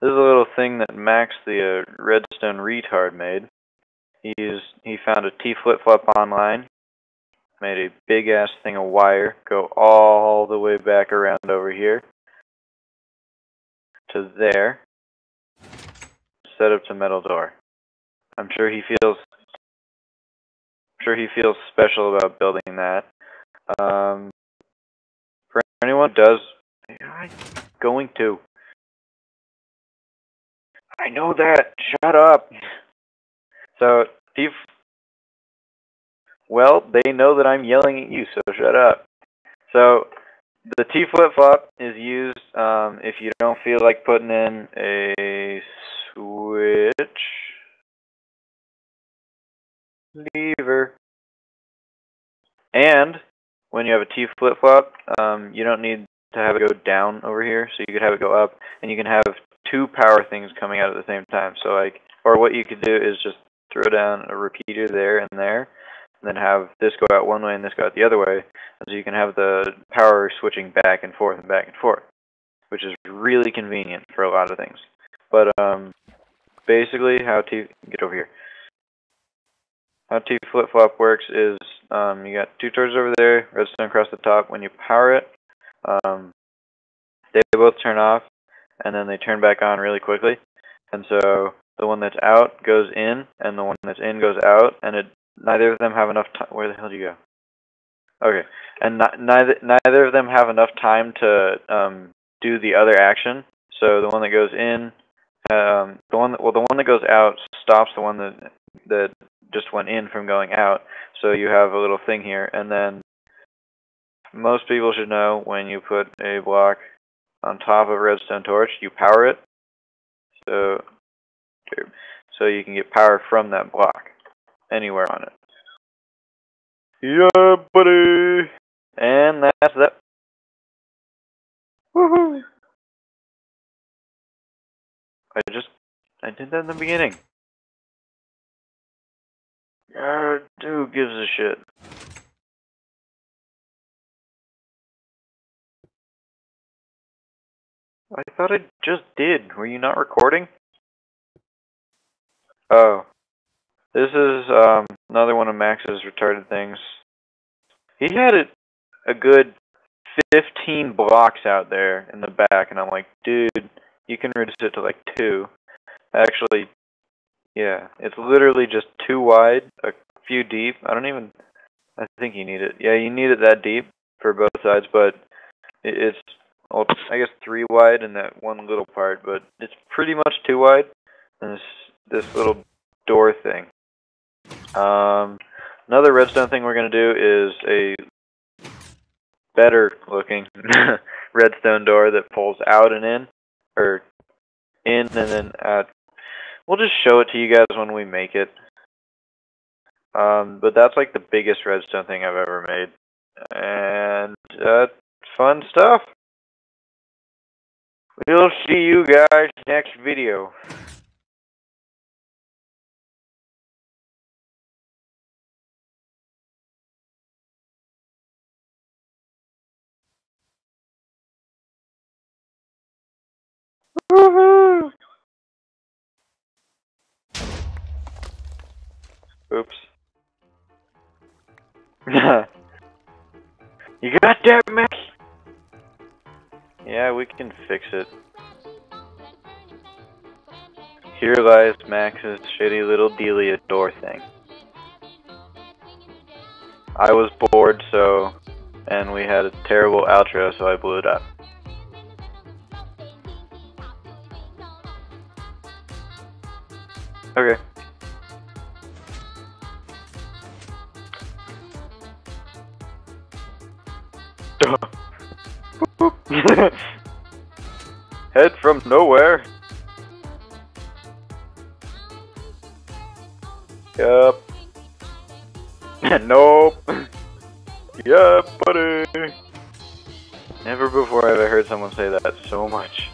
thing that Max the uh, redstone retard made. He's he found a T flip flop online, made a big ass thing of wire go all the way back around over here to there, set up to metal door. I'm sure he feels I'm sure he feels special about building that. Um, for anyone who does, going to. I know that. Shut up. So, Steve. Well, they know that I'm yelling at you, so shut up. So, the T flip flop is used um, if you don't feel like putting in a switch lever. And when you have a T flip flop, um, you don't need to have it go down over here, so you could have it go up, and you can have two power things coming out at the same time. So like, or what you could do is just throw down a repeater there and there, and then have this go out one way and this go out the other way, so you can have the power switching back and forth and back and forth, which is really convenient for a lot of things. But um, basically, how to get over here. How T flip flop works is um, you got two torches over there, redstone across the top. When you power it, um, they both turn off, and then they turn back on really quickly. And so the one that's out goes in, and the one that's in goes out, and it neither of them have enough time. Where the hell do you go? Okay, and not, neither neither of them have enough time to um, do the other action. So the one that goes in, um, the one that, well, the one that goes out stops the one that that just went in from going out. So you have a little thing here, and then most people should know when you put a block on top of a redstone torch, you power it. So, so you can get power from that block anywhere on it. Yeah, buddy. And that's that. Woohoo! I just, I did that in the beginning. Uh, who gives a shit? I thought I just did. Were you not recording? Oh. This is um, another one of Max's retarded things. He had it a good 15 blocks out there in the back, and I'm like, dude, you can reduce it to like two. Actually, yeah, it's literally just two wide, a few deep. I don't even, I think you need it. Yeah, you need it that deep for both sides, but it's well, I guess three wide in that one little part, but it's pretty much two wide. And this this little door thing. Um, another redstone thing we're gonna do is a better looking redstone door that pulls out and in, or in and then out. We'll just show it to you guys when we make it. Um, but that's like the biggest redstone thing I've ever made. And uh, fun stuff. We'll see you guys next video. Woohoo! Oops. you got that, Max? Yeah, we can fix it. Here lies Max's shitty little Delia door thing. I was bored, so, and we had a terrible outro, so I blew it up. Okay. Head from nowhere. Yup. nope. yup, buddy. Never before have I heard someone say that so much.